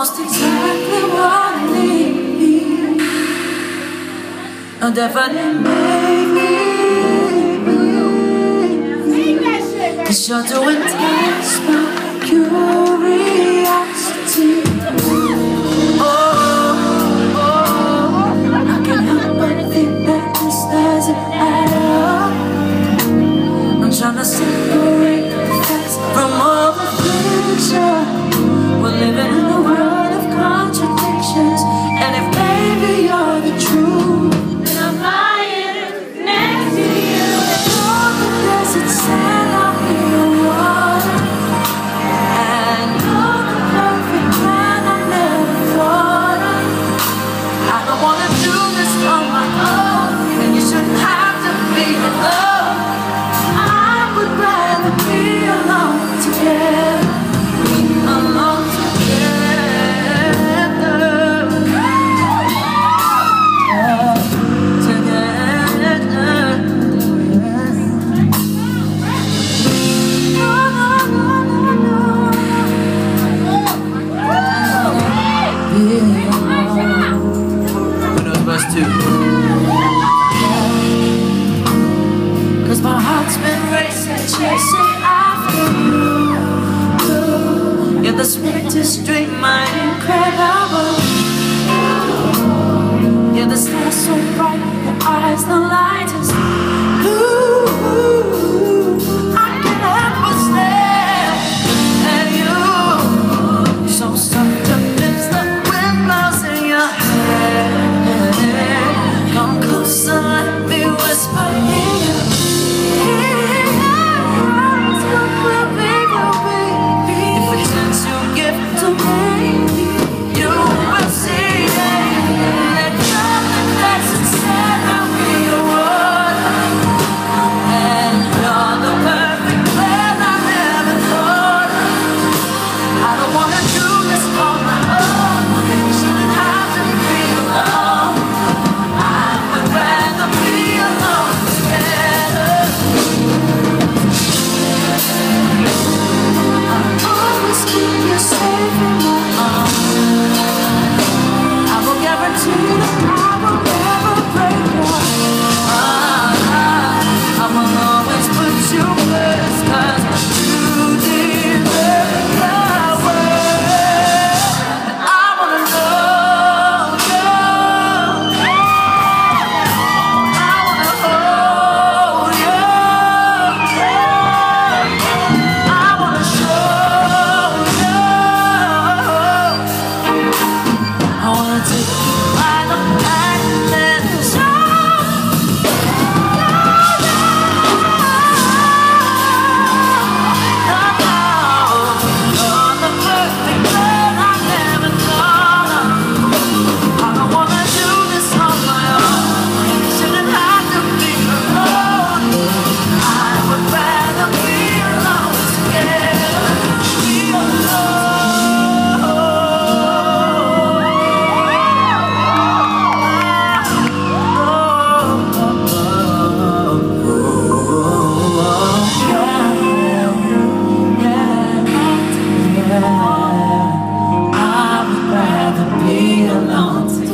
almost exactly what I need. And if I didn't make me blue, cause you're doing tests my curiosity. chasing after you. You're the spirit to straight mind incredible. You're the star so bright, your eyes the lightest. wanna do this all night. belong to